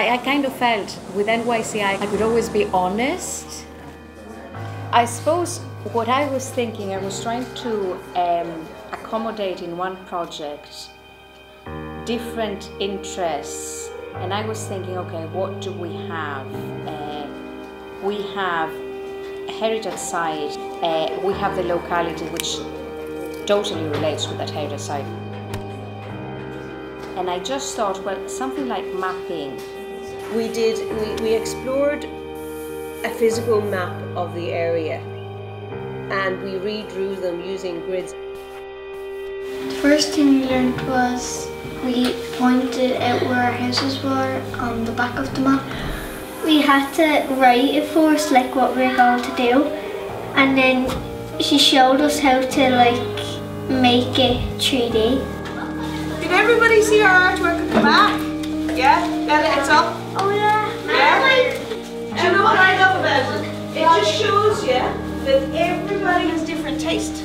I, I kind of felt with NYCI I could always be honest. I suppose what I was thinking, I was trying to um, accommodate in one project different interests, and I was thinking, okay, what do we have? Uh, we have heritage site, uh, we have the locality which totally relates with that heritage site. And I just thought, well, something like mapping. We did, we, we explored a physical map of the area and we redrew them using grids. The first thing we learned was we pointed out where our houses were on the back of the map. We had to write it for us, like what we were going to do, and then she showed us how to like make it 3D. Did everybody see our artwork at the back? Yeah? Bella, it's up? Oh yeah. Yeah? Do you know what I love about it? It just shows you that everybody has different taste.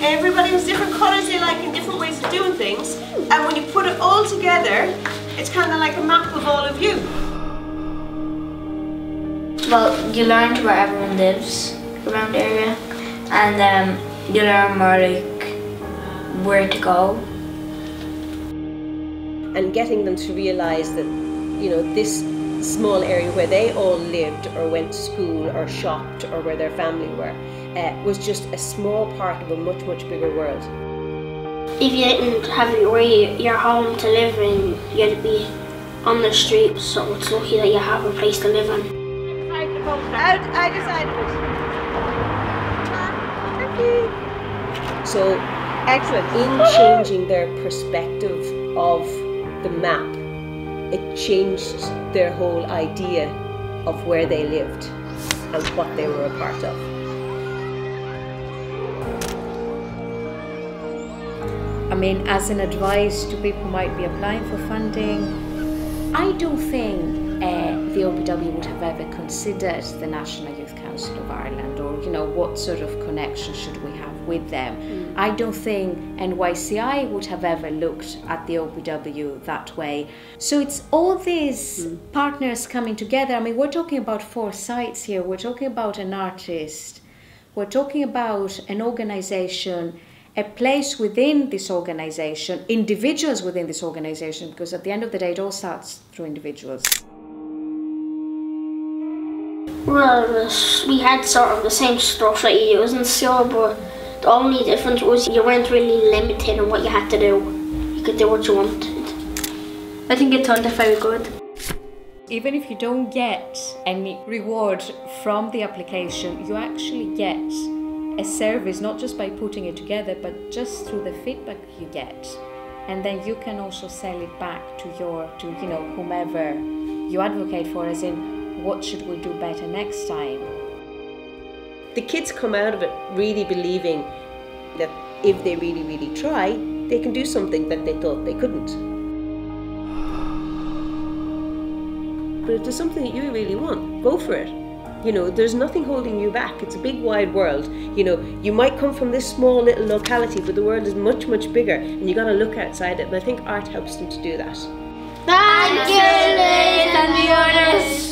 Everybody has different colours they like and different ways of doing things. And when you put it all together, it's kind of like a map of all of you. Well, you learn where everyone lives around the area, and um, you learn more like where to go. And getting them to realise that, you know, this small area where they all lived or went to school or shopped or where their family were uh, was just a small part of a much, much bigger world. If you didn't have your way, your home to live in, you'd be on the street, so it's lucky that you have a place to live in. Out, either side it. So, excellent. In changing their perspective of the map, it changed their whole idea of where they lived and what they were a part of. I mean, as an advice to people who might be applying for funding, I don't think uh, the OPW would have ever considered the National Youth Council of Ireland or, you know, what sort of connection should we have with them. Mm. I don't think NYCI would have ever looked at the OPW that way. So it's all these mm. partners coming together. I mean, we're talking about four sites here. We're talking about an artist. We're talking about an organization a place within this organization, individuals within this organization, because at the end of the day, it all starts through individuals. Well, we had sort of the same stuff that you use in school, but the only difference was you weren't really limited on what you had to do. You could do what you wanted. I think it turned out very good. Even if you don't get any reward from the application, you actually get a service not just by putting it together but just through the feedback you get and then you can also sell it back to your to you know whomever you advocate for as in what should we do better next time the kids come out of it really believing that if they really really try they can do something that they thought they couldn't but if there's something that you really want go for it you know, there's nothing holding you back. It's a big wide world. You know, you might come from this small little locality, but the world is much, much bigger, and you got to look outside it. And I think art helps them to do that. Thank you, Liz and the